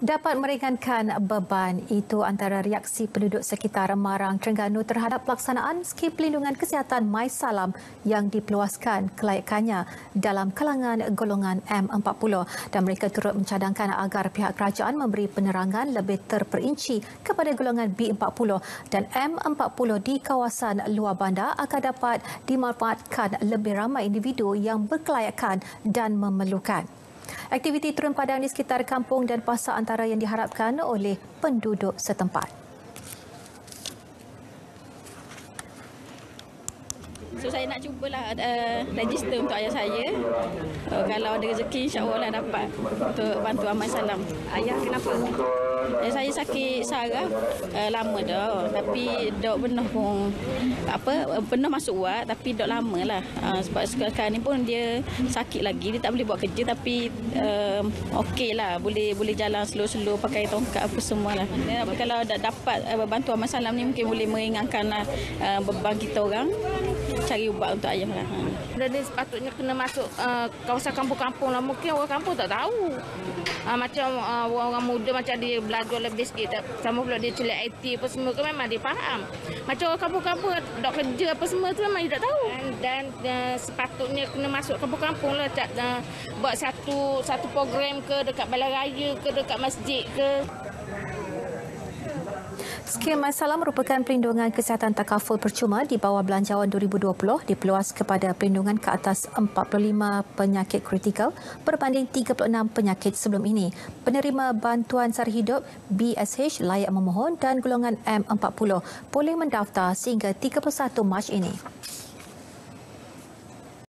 dapat meringankan beban. Itu antara reaksi penduduk sekitar Marang, Terengganu terhadap pelaksanaan skim pelindungan kesihatan MySalam yang dipeluaskan kelayakannya dalam kalangan golongan M40 dan mereka turut mencadangkan agar pihak kerajaan memberi penerangan lebih terperinci kepada golongan B40 dan M40 di kawasan luar bandar akan dapat dimanfaatkan lebih ramai individu yang berkelayakan dan memerlukan. Aktiviti turun padang di sekitar kampung dan pasar antara yang diharapkan oleh penduduk setempat. So saya nak cubalah uh, register untuk ayah saya. Uh, kalau ada rezeki insya-Allah lah dapat untuk bantu amal salam. Ayah kenapa? Eh, saya sakit saraf uh, lama dah tapi dok penuh pun apa penuh masuk wad tapi dok lama lah uh, sebab sekarang ni pun dia sakit lagi dia tak boleh buat kerja tapi uh, okey lah boleh boleh jalan slow-slow pakai tongkat apa semua lah uh, kalau dah dapat uh, bantuan masalah ni mungkin boleh meringankan lah, uh, beban kita orang cari ubat untuk ayah lah. Dan dia sepatutnya kena masuk uh, kawasan kampung-kampung lah. Mungkin orang kampung tak tahu. Uh, macam uh, orang-orang muda macam dia belajar lebih sikit. Sama pula dia celik IT apa semua ke memang dia faham. Macam orang kampung-kampung dok kerja apa semua tu memang dia tak tahu. Dan, dan uh, sepatutnya kena masuk kampung-kampung lah. Tak, uh, buat satu satu program ke dekat balai raya ke dekat masjid ke. Skim Masalah merupakan perlindungan kesihatan takaful percuma di bawah Belanjawan 2020 dipeluas kepada perlindungan ke atas 45 penyakit kritikal berbanding 36 penyakit sebelum ini. Penerima bantuan sara hidup BSH layak memohon dan golongan M40 boleh mendaftar sehingga 31 Mac ini.